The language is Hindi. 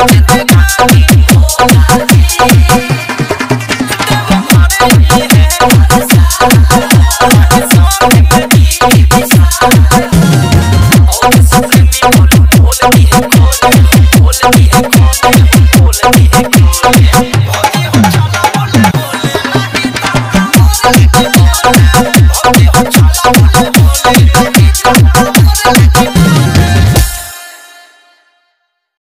Tchau, tchau.